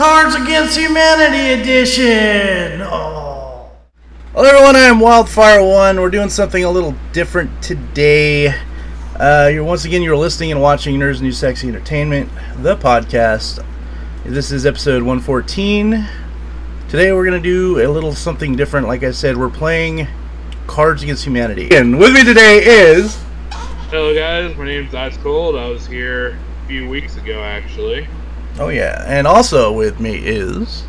Cards Against Humanity Edition! Oh. Hello everyone, I am Wyldfyre1. We're doing something a little different today. Uh, you're once again you're listening and watching Nerds New Sexy Entertainment, the podcast. This is episode 114. Today we're gonna do a little something different. Like I said, we're playing Cards Against Humanity. And with me today is Hello guys, my name's Ice Cold. I was here a few weeks ago actually. Oh yeah, and also with me is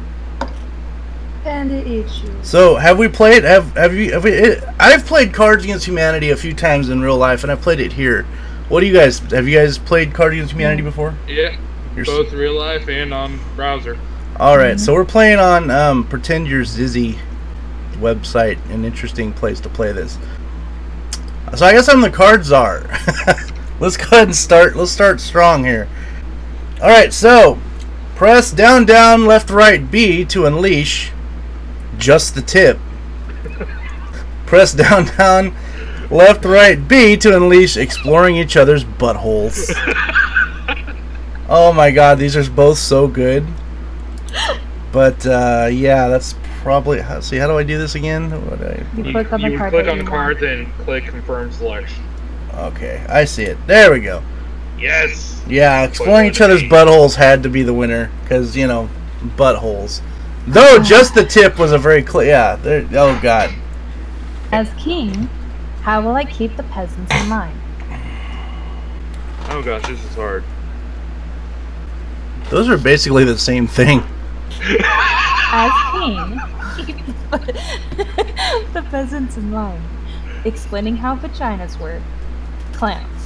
Pandaeatchu. So, have we played? Have have you? Have we, it, I've played Cards Against Humanity a few times in real life, and I've played it here. What do you guys? Have you guys played Cards Against Humanity before? Yeah, You're s- both real life and on browser. All right, so we're playing on um, Pretend You're Xyzzy website, an interesting place to play this. So I guess I'm the card czar. Let's go ahead and start. Let's start strong here. All right, so press down, down, left, right, B to unleash just the tip. press down, down, left, right, B to unleash exploring each other's buttholes. oh my god, these are both so good. But uh, yeah, that's probably. How, see, how do I do this again? What do I, You You, click on the you card click on the you card, then click confirm selection. okay, I see it. There we go. Yes. Yeah, exploring each other's buttholes had to be the winner because you know, buttholes. Though just the tip was a very clear. Yeah. There, oh god. As king, how will I keep the peasants in mind? Oh gosh, this is hard. Those are basically the same thing. As king, keep the, the peasants in line. Explaining how vaginas work. Clowns.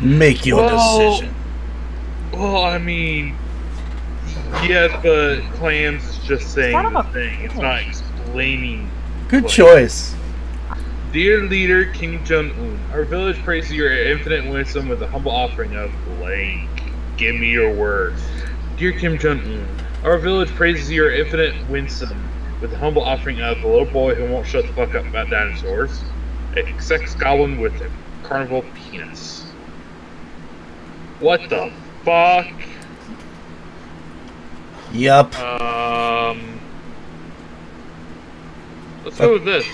Make your Well- decision. Well, I mean, yes, but clams is just saying not the thing. It's not explaining. Good Like- choice. Dear leader Kim Jong Un, our village praises your infinite wisdom with a humble offering of blank. Give me your word. Dear Kim Jong Un, our village praises your infinite wisdom with a humble offering of a little boy who won't shut the fuck up about dinosaurs, a sex goblin with a carnival penis. What the fuck? Yup. Um. Let's go with this.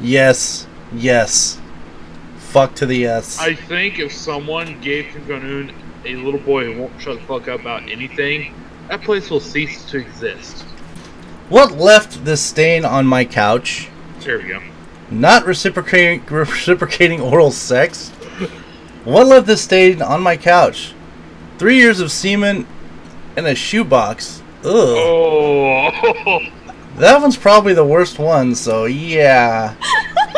Yes. Yes. Fuck to the yes. I think if someone gave Kim Jong Un a little boy who won't shut the fuck up about anything, that place will cease to exist. What left the stain on my couch? There we go. Not reciprocating reciprocating oral sex. What left this stain on my couch? Three years of semen in a shoebox. Ugh. Oh, That one's probably the worst one, so yeah.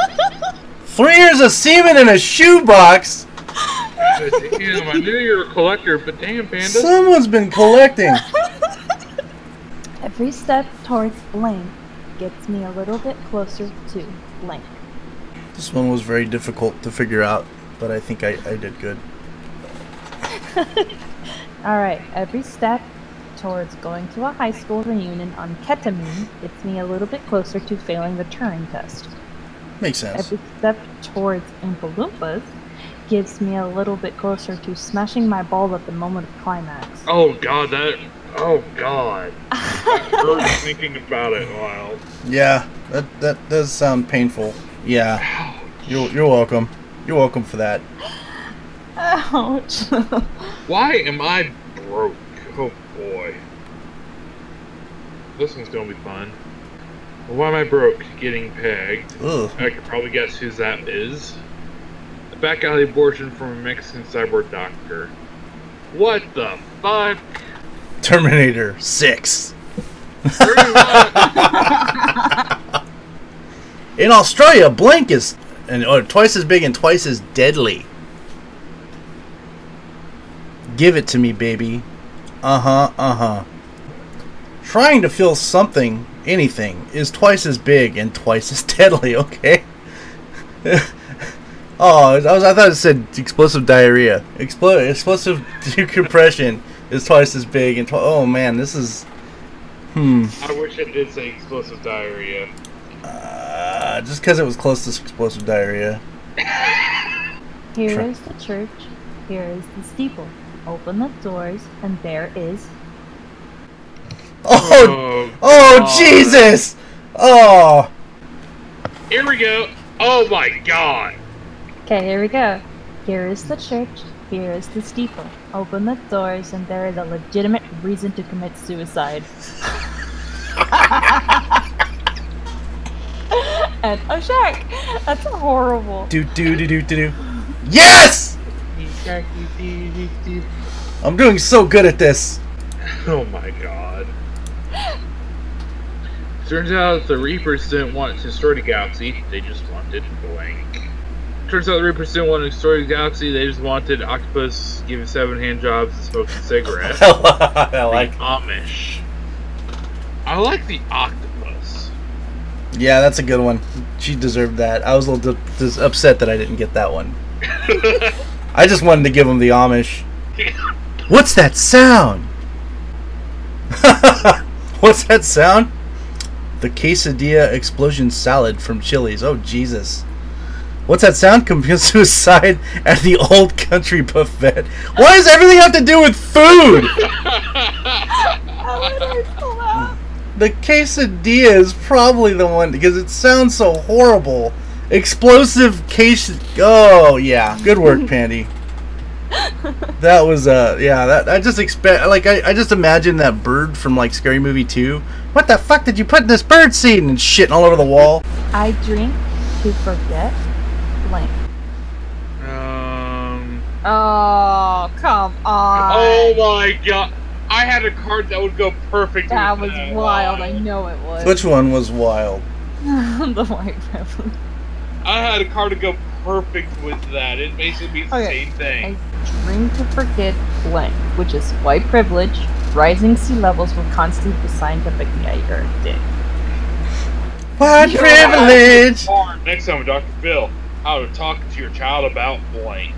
Three years of semen in a shoebox? damn! I knew you were a collector, but damn, Panda. Someone's been collecting. Every step towards blank gets me a little bit closer to blank. This one was very difficult to figure out, but I think I, I did good. Alright, every step towards going to a high school reunion on ketamine gets me a little bit closer to failing the Turing test. Makes sense. Every step towards Oompa Loompas gives me a little bit closer to smashing my ball at the moment of climax. Oh god, that. Oh god. I hurt thinking about it. Wow. Yeah, that that does sound painful. Yeah. You're you're welcome. You're welcome for that. Ouch. Why am I broke? Oh boy. This one's gonna be fun. Why am I broke? Getting pegged. Ugh. I could probably guess who that is. A back alley abortion from a Mexican cyborg doctor. What the fuck? Terminator 6. In Australia, blank is and or twice as big and twice as deadly. Give it to me, baby. Uh huh, uh huh. Trying to feel something, anything, is twice as big and twice as deadly, okay? oh, I, was, I thought it said explosive diarrhea. Explo- explosive decompression is twice as big and oh man, this is. Hmm. I wish it did say explosive diarrhea. Uh, just because it was close to explosive diarrhea. Here Try- is the church. Here is the steeple. open the doors, and there is. Oh, oh, God. Jesus! Oh, Here we go. Oh my god. Okay, here we go. Here is the church. Here is the steeple. Open the doors, and there is a legitimate reason to commit suicide. and a oh, shark. That's horrible. do do do do do do. Yes! I'm doing so good at this. Oh my god. Turns out the Reapers didn't want to destroy the galaxy, they just wanted blank. Turns out the Reapers didn't want to destroy the galaxy, they just wanted octopus giving seven hand jobs and smoking cigarettes. I the like. Amish. I like the octopus. Yeah, that's a good one. She deserved that. I was a little di- dis- upset that I didn't get that one. I just wanted to give him the Amish. What's that sound? What's that sound? The quesadilla explosion salad from Chili's. Oh Jesus! What's that sound? Commit suicide at the old country buffet. Why does everything have to do with food? The quesadilla is probably the one because it sounds so horrible. Explosive case. Oh yeah, good work, Pandy. that was uh yeah that I just expect like I, I just imagine that bird from like Scary Movie two. What the fuck did you put in this bird seed and shitting all over the wall? I drink to forget blank. um. Oh, come on. Oh my god. I had a card that would go perfect. that with was wild. I know it was. Which one was wild? the white privilege. I had a card to go perfect with that. It basically means the same thing. I drink to forget blank, which is white privilege. Rising sea levels will constantly be scientifically yeah, you're a dick. White privilege. Next time, with Dr. Phil, how to talk to your child about blank.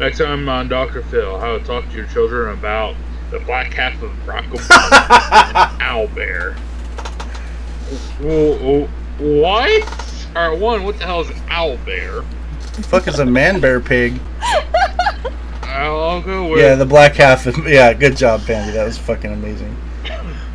Next time on Dr. Phil, how to talk to your children about the black half of Barack Obama and Owlbear. Wh- wh- What? Alright, one, what the hell is an owlbear? Fuck is a man bear pig. I'll, I'll go with. Yeah, the black half. Of, yeah, good job, Pandy. That was fucking amazing.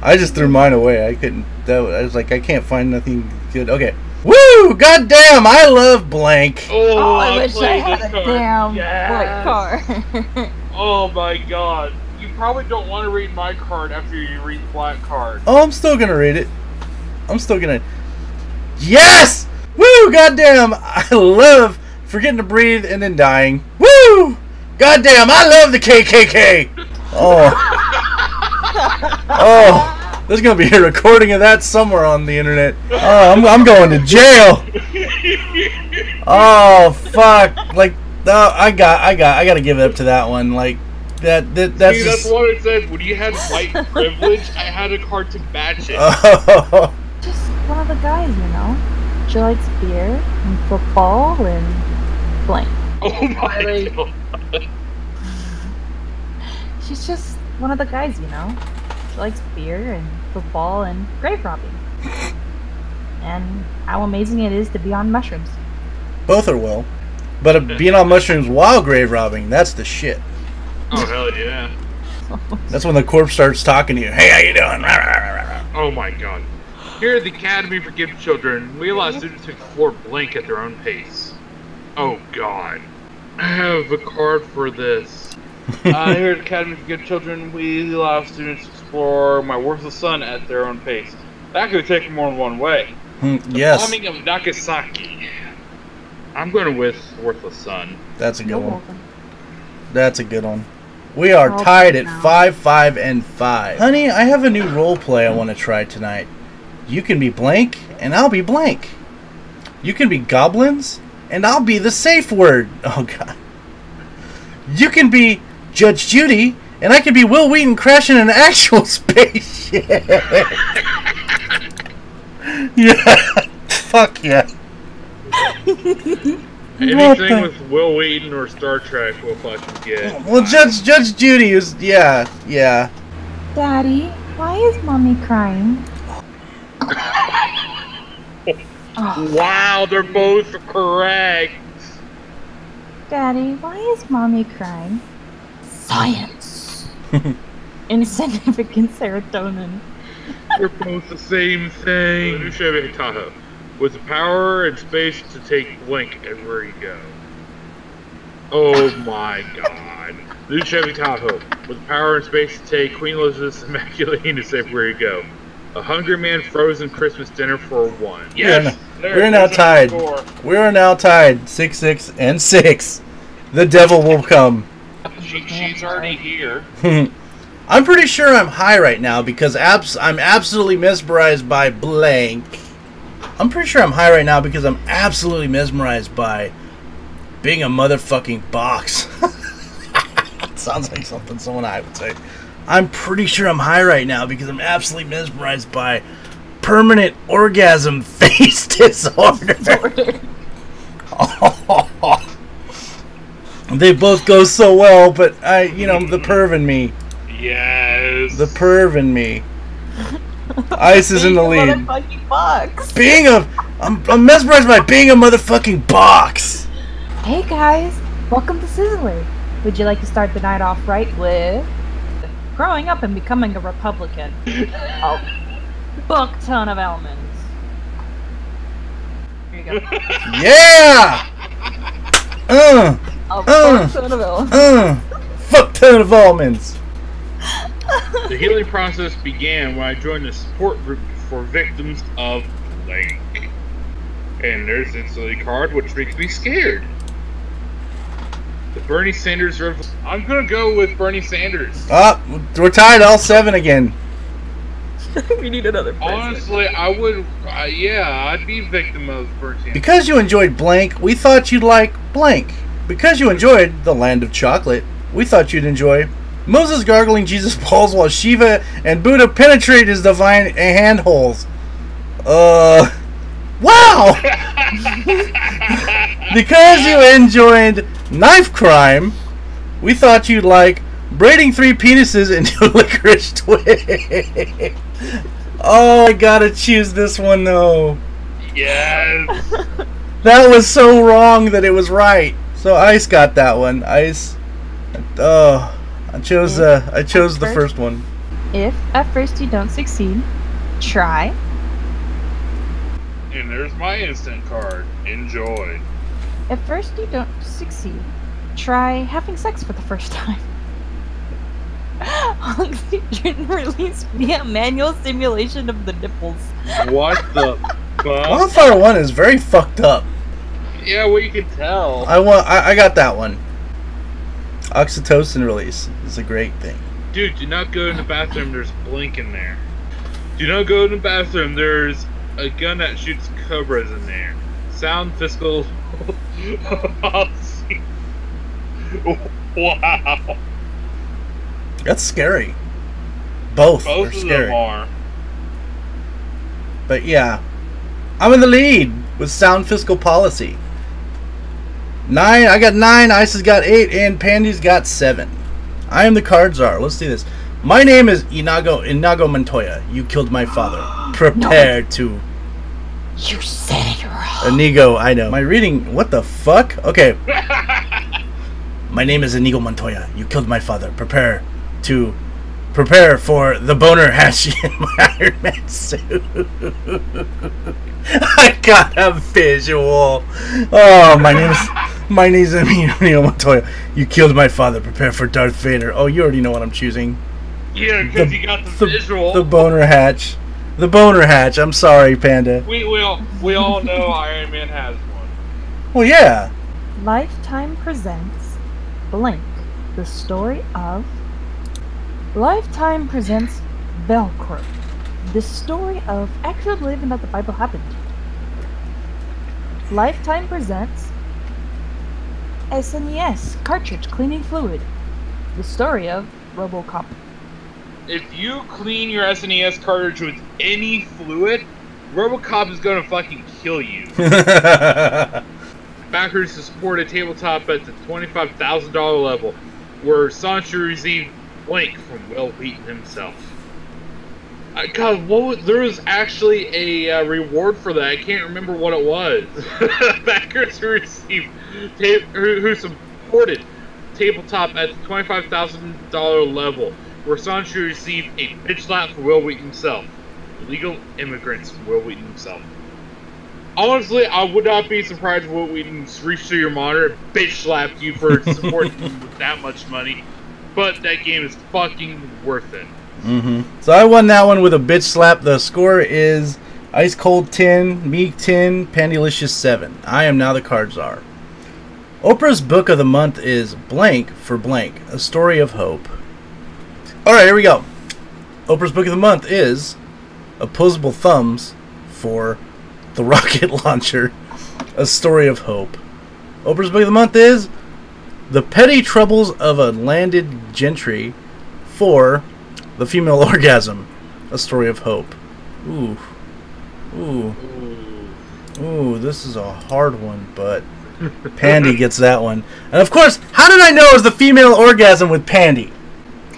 I just threw mine away. I couldn't. That was, I was like, I can't find nothing good. Okay. Woo! Goddamn! I love blank. Oh, Oh, I wish I had a card. damn Yes. white card. Oh my god. You probably don't want to read my card after you read the black card. Oh, I'm still gonna read it. I'm still gonna. Yes! Woo! Goddamn! I love forgetting to breathe and then dying. Woo! Goddamn! I love the KKK. Oh. Oh. There's gonna be a recording of that somewhere on the internet. Oh, I'm, I'm going to jail. Oh fuck! Like, no, I got, I got, I got to give it up to that one. Like, that, that that's See, just. that's what it says. When you had white privilege, I had a card to match it. Oh. Just one of the guys, you know. She likes beer and football and blank. oh my really- god. She's just one of the guys, you know. She likes beer and football and grave robbing. And how amazing it is to be on mushrooms. Both are well. But uh, being on mushrooms while grave robbing, that's the shit. Oh hell yeah. That's when the corpse starts talking to you. Hey, how you doing? Rah, rah, rah, rah, rah. Oh my god. Here at the Academy for Gifted Children, we allow students to explore blank at their own pace. Oh god. I have a card for this. uh, here at Academy for Gifted Children, we allow students to explore my worthless son at their own pace. That could take more than one way. Hmm, yes, Bombing of Nagasaki. I'm going with Worthless Son. that's a good You're one. welcome. That's a good one. We are Oh, tied at now. five, five, and five. Honey, I have a new role play I want to try tonight. You can be blank, and I'll be blank. You can be goblins, and I'll be the safe word. Oh god. You can be Judge Judy, and I can be Wil Wheaton crashing an actual spaceship. yeah. Fuck yeah. Anything the- with Wil Wheaton or Star Trek will fucking get. Well, Judge Judge Judy is yeah yeah. Daddy, why is mommy crying? oh, Wow, they're both correct. Daddy, why is mommy crying? Science. Insignificant serotonin. They're both the same thing. The new Chevy Tahoe, with the power and space to take Blink everywhere you go. Oh my god. New Chevy Tahoe, with the power and space to take Queen Elizabeth's Immaculate Anus everywhere you go. A Hungry Man frozen Christmas dinner for one. Yes! We're, we're now tied. We are now tied. Six, six, and six. The devil will come. She, she's already here. I'm pretty sure I'm high right now because abs- I'm absolutely mesmerized by blank. I'm pretty sure I'm high right now because I'm absolutely mesmerized by being a motherfucking box. Sounds like something someone I would say. I'm pretty sure I'm high right now because I'm absolutely mesmerized by permanent orgasm face disorder. they both go so well, but I, you know, the perv in me. Yes! The perv in me. Ice is in the Being a lead. motherfucking box. Being a, I'm, I'm mesmerized by being a motherfucking box. Hey guys, welcome to Sizzler. Would you like to start the night off right with growing up and becoming a Republican? A book ton of elements. Here you go. Yeah. Uh, A Uh. book ton of elements. uh. Fuck ton of almonds. The healing process began when I joined a support group for victims of blank. And there's this silly card which makes me scared. The Bernie Sanders Rev- I'm gonna go with Bernie Sanders. Ah, we're tied all seven again. we need another president. Honestly, I would, uh, yeah, I'd be victim of Bernie Sanders. Because you enjoyed blank, we thought you'd like blank. Because you enjoyed the land of chocolate, we thought you'd enjoy Moses gargling Jesus balls while Shiva and Buddha penetrate his divine hand holes. Uh, wow! because you enjoyed knife crime, we thought you'd like braiding three penises into a licorice twig. oh, I gotta choose this one though. yes! That was so wrong that it was right. So Ice got that one. Ice. Oh, I chose. Uh, I chose the first one. If at first you don't succeed, try. and there's my instant card. Enjoy. At first you don't succeed, try having sex for the first time. Oxygen release via manual stimulation of the nipples. What the fuck? Wildfire One is very fucked up. Yeah, well, you can tell. I want. I, I got that one. Oxytocin release is a great thing. Dude, do not go in the bathroom. There's Blink in there. Do not go in the bathroom. There's a gun that shoots cobras in there. Sound fiscal. policy. wow. That's scary. Both, Both are of scary. them are. But yeah, I'm in the lead with sound fiscal policy. Nine, I got nine. Ice has got eight, and Pandy's got seven. I am the card czar. Let's do this. My name is Inago Inago Montoya. You killed my father. Prepare to You said it wrong. Inigo. I know. My reading. What the fuck? Okay. my name is Inigo Montoya. You killed my father. Prepare to prepare for the boner hatch in my Iron Man suit. I got a visual. Oh, my name is my name is Inigo Montoya. You killed my father. Prepare for Darth Vader. Oh, you already know what I'm choosing. Yeah, because you got the, visual. The boner hatch. The boner hatch. I'm sorry, Panda. we, we, all, we all know Iron Man has one. Well, yeah. Lifetime presents Blink, the story of. Lifetime presents Velcro, the story of actually believing that the Bible happened. Lifetime presents SNES cartridge cleaning fluid, the story of RoboCop. If you clean your SNES cartridge with any fluid, Robocop is gonna fucking kill you. Backers to support a tabletop at the $25,000 level, where Sancho received blank from Wil Wheaton himself. Uh, God, what was, there was actually a uh, reward for that. I can't remember what it was. Backers who received, ta- who, who supported tabletop at the $25,000 level, where Son should receive a bitch slap for Wil Wheaton himself. Illegal immigrants from Wil Wheaton himself. Honestly, I would not be surprised if Wil Wheaton reached through your monitor and bitch slapped you for supporting him with that much money. But that game is fucking worth it. Mm-hmm. So I won that one with a bitch slap. The score is Ice Cold 10, Meek 10, Pandylicious 7. I am now the card czar. Oprah's book of the month is Blank for Blank, A Story of Hope. Alright, here we go. Oprah's book of the month is Opposable Thumbs for The Rocket Launcher, A Story of Hope. Oprah's book of the month is The Petty Troubles of a Landed Gentry for The Female Orgasm, A Story of Hope. Ooh. Ooh. Ooh, this is a hard one, but Pandy gets that one. And of course, how did I know it was the female orgasm with Pandy?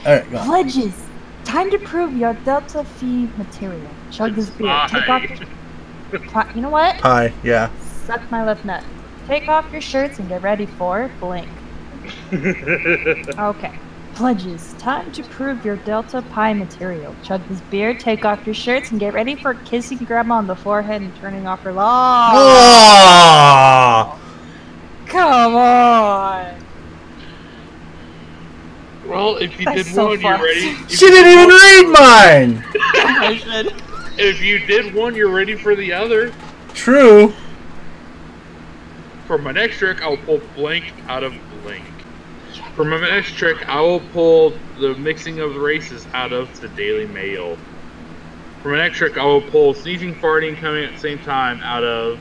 Alright, go on. Pledges. Time to prove your Delta Phi material. Chug this beer. Take off your. Pi- You know what? Pie, yeah. Suck my left nut. Take off your shirts and get ready for blink. Okay. Pledges. Time to prove your Delta Pi material. Chug this beer, take off your shirts, and get ready for kissing grandma on the forehead and turning off her law. Oh! Ah! Come on. Well, if you That's did so one, you're ready. She you didn't even read mine! I should. If you did one, you're ready for the other. True. For my next trick, I will pull blank out of blank. For my next trick, I will pull the mixing of the races out of the Daily Mail. For my next trick, I will pull sneezing, farting, coming at the same time out of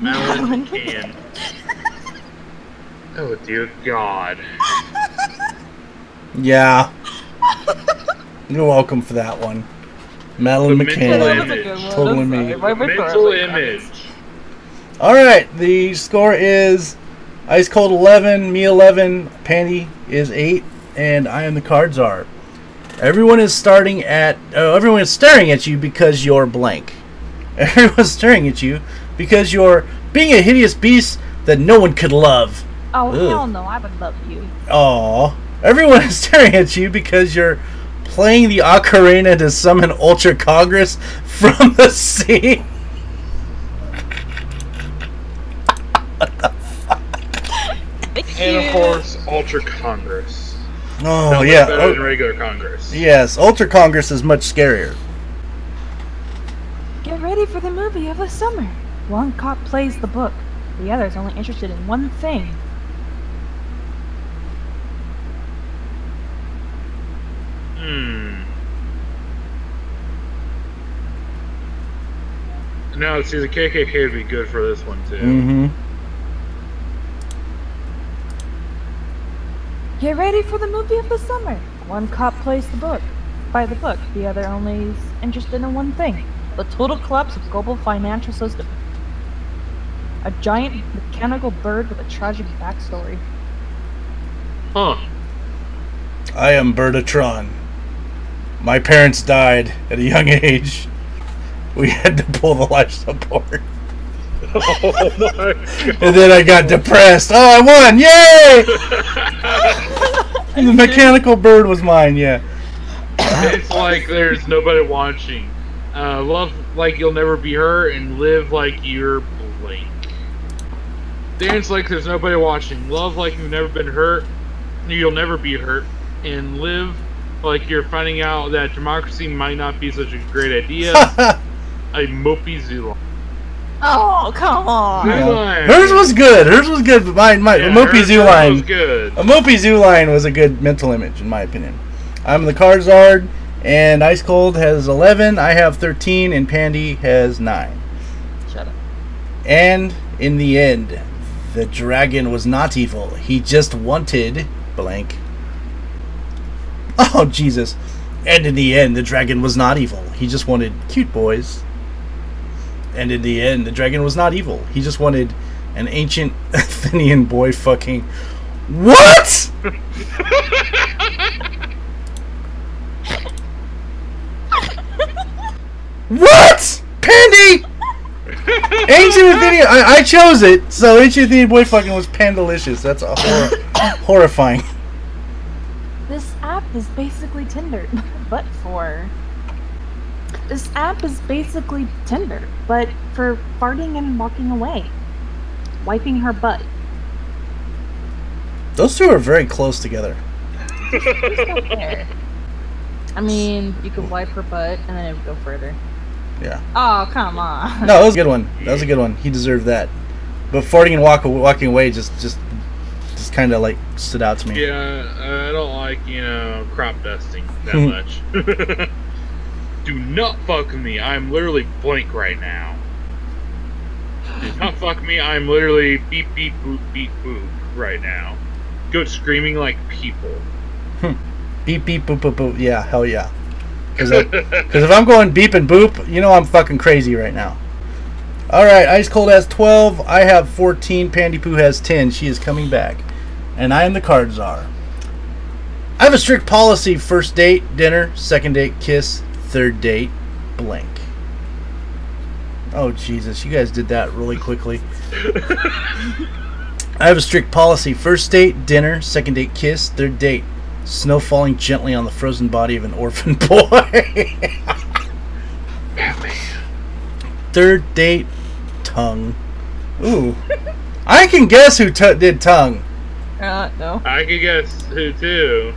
Melon Can. Oh dear God! Yeah. You're welcome for that one. Madeline The McCann. mental That was a good one. Totally I'm me. sorry. My brain Mental image. Alright, the score is Ice Cold 11, me 11, Pandy is 8, and I am the card czar. Everyone is starting at. Oh, everyone is staring at you because you're blank. Everyone's staring at you because you're being a hideous beast that no one could love. Oh, Ugh. hell no. I would love you. Aww. Everyone is staring at you because you're playing the ocarina to summon Ultra Congress from the sea. And you. of course, Ultra Congress. Oh, Nothing yeah. Better Oh, than regular Congress. yes, Ultra Congress is much scarier. Get ready for the movie of the summer. One cop plays the book. The other is only interested in one thing. Hmm. No, see, the KKK would be good for this one too. Mm-hmm. Get ready for the movie of the summer. One cop plays the book. By the book, the other only is interested in one thing. The total collapse of global financial system. A giant mechanical bird with a tragic backstory. Huh. I am Bertatron. My parents died at a young age. We had to pull the life support. Oh my god. And then I got depressed. Oh, I won! Yay! the mechanical bird was mine, yeah. it's like there's nobody watching. Uh, love like you'll never be hurt and live like you're blank. Dance like there's nobody watching. Love like you've never been hurt. You'll never be hurt. And live like you're finding out that democracy might not be such a great idea. a mopey Zulon. Oh, come on! Zooline. Hers was good. Hers was good, but mine, my Yeah, Mopey hers- Zoo hers line. was good. A Mopey Zoo line was a good mental image, in my opinion. I'm the card czar, and Ice Cold has 11. I have 13, and Pandy has 9. Shut up. And in the end, the dragon was not evil. He just wanted blank. Oh, Jesus. And in the end, the dragon was not evil. He just wanted cute boys. And in the end, the dragon was not evil. He just wanted an ancient Athenian boy fucking. What? what? Pandy? Ancient Athenian. I, I chose it, so Ancient Athenian boy fucking was pandalicious. That's a hor- horrifying. This app is basically Tinder, but for. This app is basically Tinder, but for farting and walking away. Wiping her butt. Those two are very close together. Just don't care. I mean, you could wipe her butt and then it would go further. Yeah. Oh, come on. No, that was a good one. That was a good one. He deserved that. But farting and walk, walking away just just just kind of like stood out to me. Yeah, I don't like, you know, crop dusting that much. Do not fuck me. I'm literally blank right now. Do not fuck me. I'm literally beep beep boop beep boop right now. Go screaming like people. Hmm. Beep beep boop boop boop. Yeah, hell yeah. Because if I'm going beep and boop, you know I'm fucking crazy right now. All right, Ice Cold has 12. I have 14. Pandy Poo has 10. She is coming back, and I am the card czar. I have a strict policy: first date, dinner; second date, kiss; third date, blank. Oh Jesus, you guys did that really quickly. I have a strict policy: first date, dinner; second date, kiss; third date, snow falling gently on the frozen body of an orphan boy. Third date, tongue. Ooh, I can guess who t- did tongue. Uh, no. I could guess who too.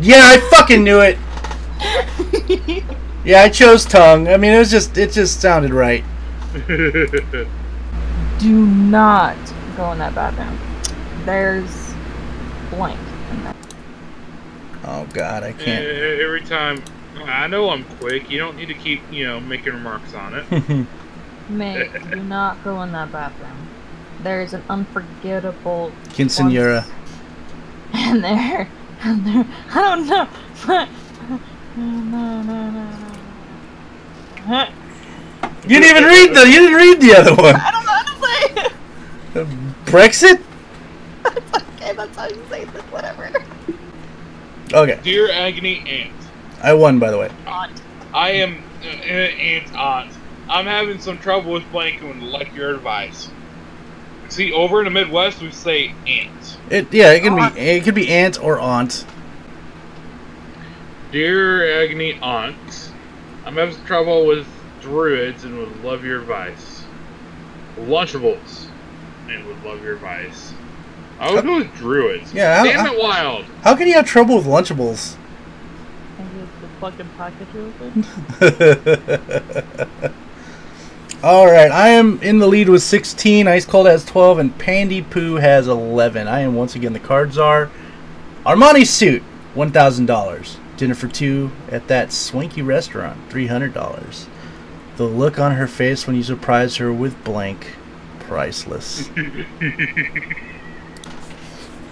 Yeah, I fucking knew it. Yeah, I chose tongue. I mean, it was just it just sounded right. Do not go in that bathroom. There's blank in there. Oh God, I can't. Every time, I know I'm quick. You don't need to keep, you know, making remarks on it. Mate, do not go in that bathroom. There's an unforgettable Quinceanera. in there. And there. I don't know. But no, no, no, no. Huh? You didn't even read the. You didn't read the other one. I don't know how to say it. Brexit. okay, that's how you say this. Whatever. Okay, Dear Agony Aunt, I won by the way. Aunt. I am uh, Aunt Aunt. I'm having some trouble with blank and would like your advice. See, over in the Midwest, we say aunt. It yeah, it can be it could be aunt or aunt. Dear Agony Aunt, I'm having trouble with druids and would love your advice. Lunchables and would love your advice. I would go with druids. Yeah, Damn I- it, wild. How can you have trouble with Lunchables? Maybe it's the fucking package open. All right, I am in the lead with 16. Ice Cold has 12, and Pandy Poo has 11. I am once again the card czar. Armani suit, $1,000. Dinner for two at that swanky restaurant, $300. The look on her face when you surprise her with blank, priceless.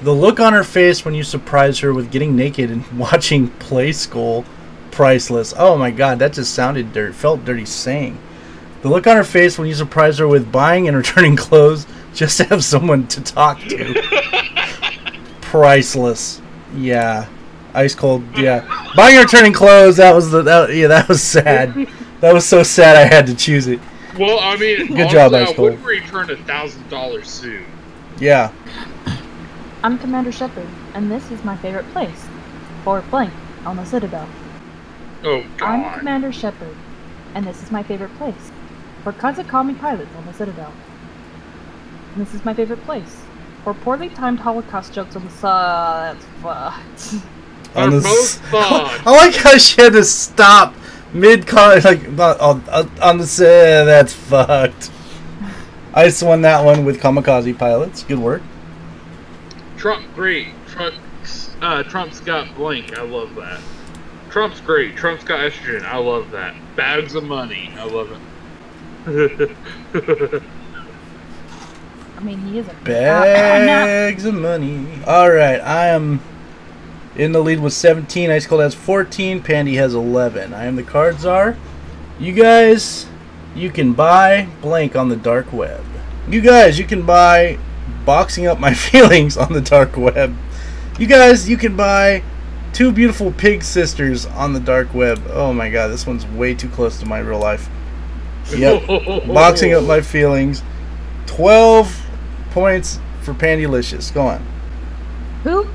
the look on her face when you surprise her with getting naked and watching Play School, priceless. Oh my god, that just sounded dirt, felt dirty saying. The look on her face when you surprise her with buying and returning clothes just to have someone to talk to. Priceless. Yeah. Ice cold. Yeah. Buying or returning clothes. That was the. That, yeah, that was sad. That was so sad. I had to choose it. Well, I mean, Good job, honestly, Ice I would Cold. return a thousand dollars soon. Yeah. I'm Commander Shepard, and this is my favorite place. Fort Blank on the Citadel. Oh God. I'm Commander Shepard, and this is my favorite place. For Kazakami pilots on the Citadel. And this is my favorite place. For poorly timed Holocaust jokes on the side. That's fucked. On They're the both s- I like how she had to stop mid con like on, on, on the set. That's fucked. Ice won that one with kamikaze pilots. Good work. Trump great. Trump's uh, Trump's got blank. I love that. Trump's great. Trump's got estrogen. I love that. Bags of money. I love it. I mean, he is a. Uh. Bags of money. All right, I am in the lead with 17. Ice Cold has 14. Pandy has 11. I am the card czar. You guys, you can buy blank on the dark web. You guys, you can buy boxing up my feelings on the dark web. You guys, you can buy two beautiful pig sisters on the dark web. Oh my god, this one's way too close to my real life. Yep. Boxing up my feelings. 12 points for Pandylicious. Go on. Who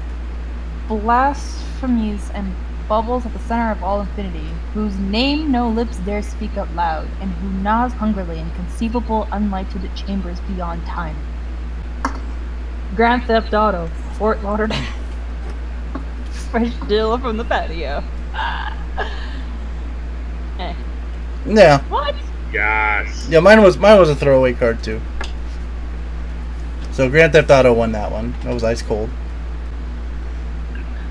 blasphemies and bubbles at the center of all infinity, whose name no lips dare speak out loud, and who gnaws hungrily in conceivable, unlighted chambers beyond time. Grand Theft Auto, Fort Lauderdale. Fresh deal from the patio. eh. Yeah. What? Yes. Yeah, mine was mine was a throwaway card too. So Grand Theft Auto won that one. That was ice cold.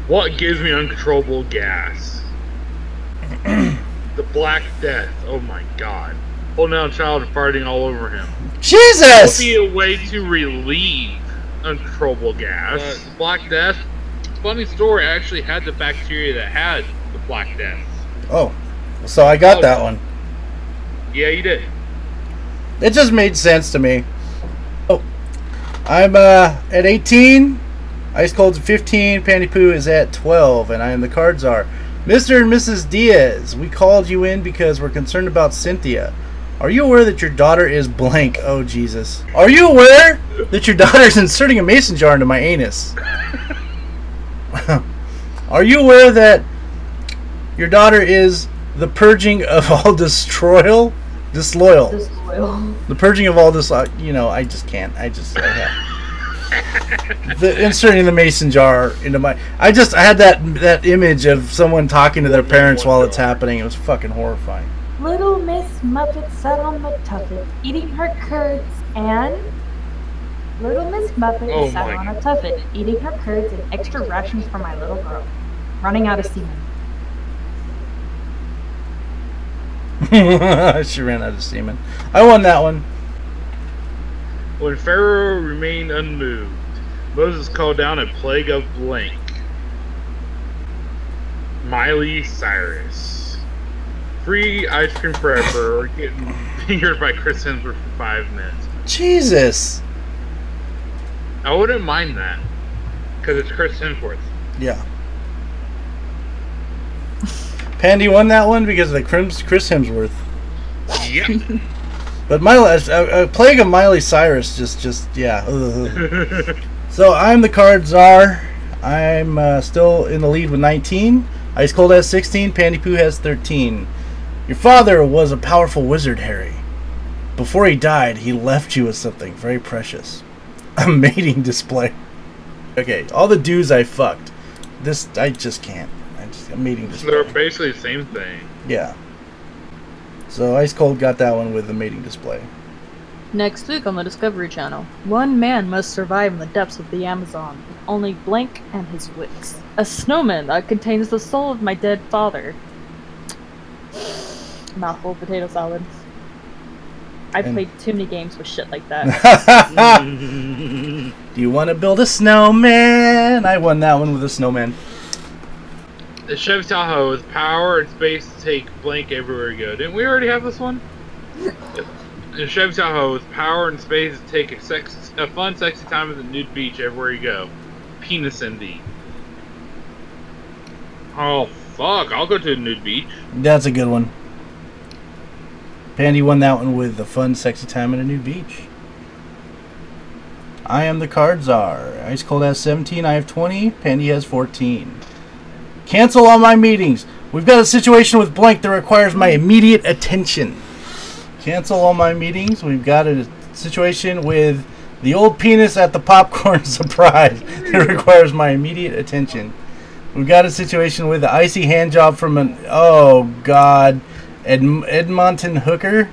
What gives me uncontrollable gas? the Black Death. Oh my god. Holding down a child and farting all over him. Jesus! Would Jesus! be a way to relieve uncontrollable gas. Uh, Black Death. Funny story. I actually had the bacteria that had the Black Death. Oh, so I got that one. Yeah, you did. It just made sense to me. Oh, I'm uh, at 18. Ice Cold's at 15. Panty Poo is at 12, and I am the card czar Mr. and Mrs. Diaz. We called you in because we're concerned about Cynthia. Are you aware that your daughter is blank? Oh Jesus! Are you aware that your daughter is inserting a mason jar into my anus? Are you aware that your daughter is the purging of all disloyal, disloyal, Disloyal. the purging of all this? uh, You know, I just can't. I just. I have. The inserting the mason jar into my. I just. I had that that image of someone talking to their parents while it's happening. It was fucking horrifying. Little Miss Muffet sat on the tuffet, eating her curds, and Little Miss Muffet Oh sat on a tuffet, eating her curds and extra rations for my little girl, running out of semen. she ran out of semen. I won that one. When Pharaoh remained unmoved, Moses called down a plague of blank. Miley Cyrus. Free ice cream forever or getting fingered by Chris Hemsworth for five minutes. Jesus. I wouldn't mind that. Because it's Chris Hemsworth. Yeah. Pandy won that one because of the Chris Chris Hemsworth. Yep. But Miley, a, a plague of Miley Cyrus just, just, yeah. so I'm the card czar. I'm uh, still in the lead with 19. Ice Cold has 16. Pandy Poo has 13. Your father was a powerful wizard, Harry. Before he died, he left you with something very precious. A mating display. Okay, all the dudes I fucked. This, I just can't. I just, a mating display. They're basically the same thing. Yeah. So Ice Cold got that one with the mating display. Next week on the Discovery Channel, one man must survive in the depths of the Amazon with only blank and his wits. A snowman that contains the soul of my dead father. Mouthful of potato salad. I And- played too many games with shit like that. Do you want to build a snowman? I won that one with a snowman. The Chevy Tahoe with power and space to take blank everywhere you go. Didn't we already have this one? the Chevy Tahoe with power and space to take a, sex, a fun, sexy time at the nude beach everywhere you go. Penis Indy. Oh, fuck. I'll go to a nude beach. That's a good one. Pandy won that one with the fun, sexy time at a nude beach. I am the card czar. Ice Cold has 17. I have 20. Pandy has 14. Cancel all my meetings. We've got a situation with blank that requires my immediate attention. Cancel all my meetings. We've got a situation with the old penis at the popcorn surprise that requires my immediate attention. We've got a situation with the icy hand job from an oh god, Ed, Edmonton hooker.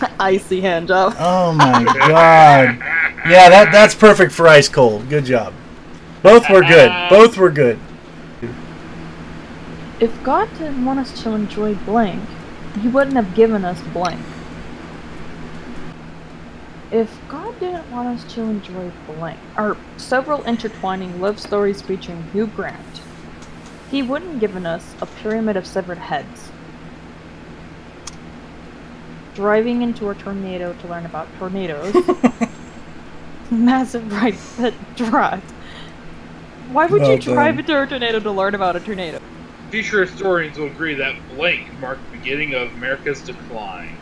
Icy hand job. Oh my god. Yeah, that that's perfect for ice cold. Good job. Both were good. Both were good. If God didn't want us to enjoy blank, He wouldn't have given us blank. If God didn't want us to enjoy blank, or several intertwining love stories featuring Hugh Grant, He wouldn't have given us a pyramid of severed heads. Driving into a tornado to learn about tornadoes. Massive right foot drive. Why would Well you drive done. into a tornado to learn about a tornado? Future historians will agree that blank marked the beginning of America's decline.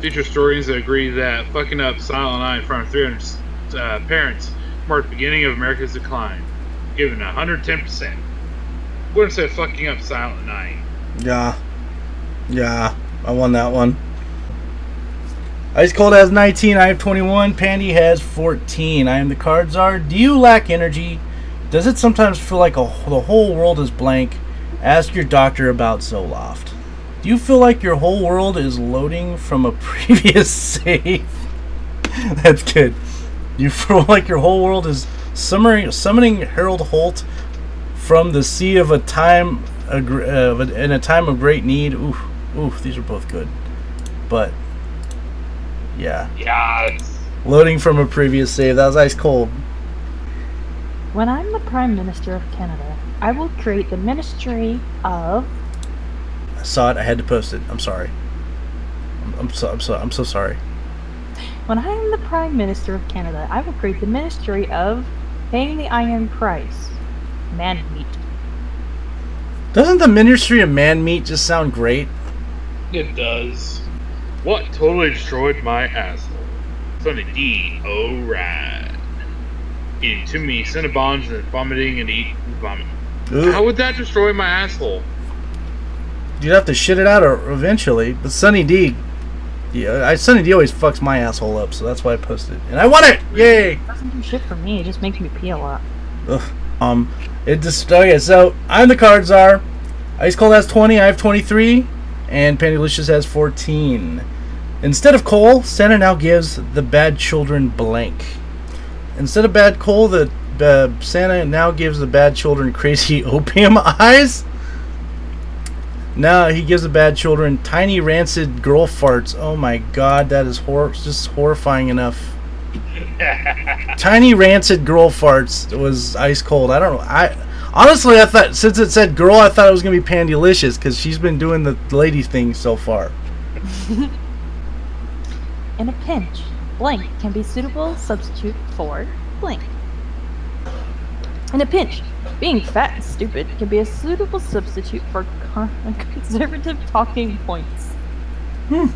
Future historians agree that fucking up Silent Night in front of 300 uh, parents marked the beginning of America's decline, given 110%. Wouldn't say fucking up Silent Night. Yeah. Yeah. I won that one. Ice Cold has 19. I have 21. Pandy has 14. I am the card czar. Do you lack energy? Does it sometimes feel like a, the whole world is blank? Ask your doctor about Zoloft. Do you feel like your whole world is loading from a previous save? That's good. You feel like your whole world is summoning, summoning Harold Holt from the sea of a time a, uh, in a time of great need? Oof, oof, these are both good. But yeah, Yes. loading from a previous save. That was ice cold. When I'm the Prime Minister of Canada, I will create the Ministry of. I saw it. I had to post it. I'm sorry. I'm, I'm so I'm so I'm so sorry. When I am the Prime Minister of Canada, I will create the Ministry of paying the iron price. Man meat. Doesn't the Ministry of Man Meat just sound great? It does. What totally destroyed my asshole? Sunny D. Alright. Eating too many Cinnabons and vomiting and eating vomit. Ooh. How would that destroy my asshole? You'd have to shit it out or eventually. But Sunny D, yeah, I, Sunny D always fucks my asshole up, so that's why I posted. it. And I won it! Yay! It doesn't do shit for me, it just makes me pee a lot. Ugh. Um, it just okay. So I'm the card czar. Ice Cold has 20. I have 23, and Pandalicious has 14. Instead of coal, Santa now gives the bad children blank. Instead of bad coal, the uh, Santa now gives the bad children crazy opium eyes. Now he gives the bad children tiny rancid girl farts. Oh my god, that is hor- just horrifying enough. Tiny rancid girl farts was ice cold. I don't know. I honestly, I thought since it said girl, I thought it was gonna be Pandylicious because she's been doing the lady thing so far. In a pinch, blank can be suitable substitute for blank. In a pinch, being fat and stupid can be a suitable substitute for conservative talking points. Hmm.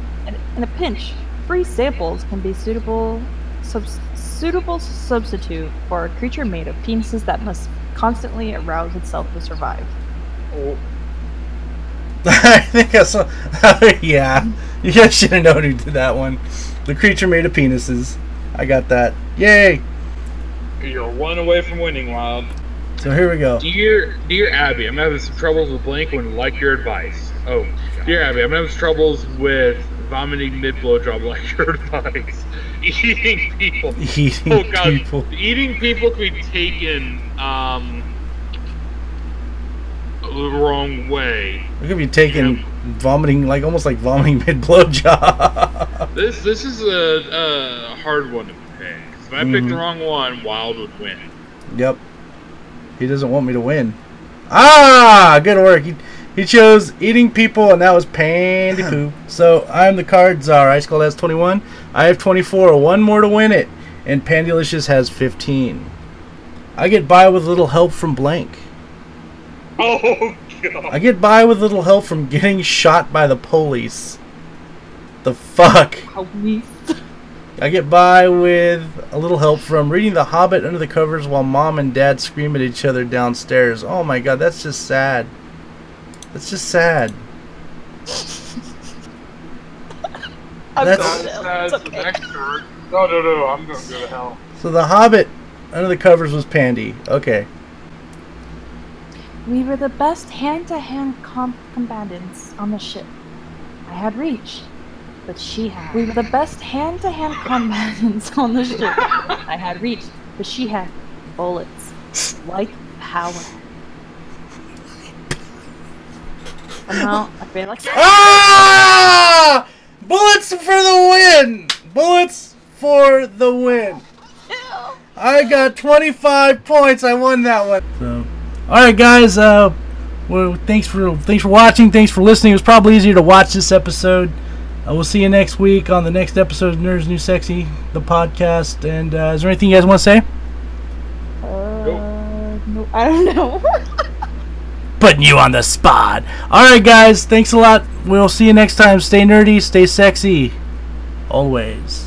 In, a pinch, free samples can be suitable subs- suitable substitute for a creature made of penises that must constantly arouse itself to survive. Oh, I think I saw. yeah, you guys should have known who did that one. The creature made of penises. I got that. Yay! you're one away from winning, Wild. So here we go. Dear, dear Abby, I'm having some troubles with blank. would like your advice. Oh, dear Abby, I'm having some troubles with vomiting mid blowjob. Like your advice. Eating people. Eating Oh god, people. eating people can be taken um the wrong way. Gonna be taking vomiting, like almost like vomiting mid blowjob. This this is a, a hard one to pick. If I pick Mhm. the wrong one, Wild would win. Yep. He doesn't want me to win. Ah, good work. He, he chose eating people, and that was Pandy Poo. So I'm the card czar. Ice Cold has 21. I have 24. One more to win it. And Pandylicious has 15. I get by with little help from Blank. Oh god. I get by with little help from getting shot by the police. The fuck? I get by with a little help from reading The Hobbit under the covers while mom and dad scream at each other downstairs. Oh my god, that's just sad. That's just sad. I'm That's- going to- That's okay. No, no, no, I'm gonna go to hell. So The Hobbit under the covers was Pandy. Okay. We were the best hand-to-hand com- combatants on the ship. I had reach, but she had. We were the best hand-to-hand combatants on the ship. I had reach, but she had bullets, like power. Somehow, I feel like Ah! Bullets for the win! Bullets for the win. I got 25 points. I won that one. So, all right, guys. Uh, well, thanks for thanks for watching. Thanks for listening. It was probably easier to watch this episode. Uh, we'll see you next week on the next episode of Nerds New Sexy, the podcast. And uh, is there anything you guys want to say? Uh, no, I don't know. Putting you on the spot. All right, guys. Thanks a lot. We'll see you next time. Stay nerdy. Stay sexy. always.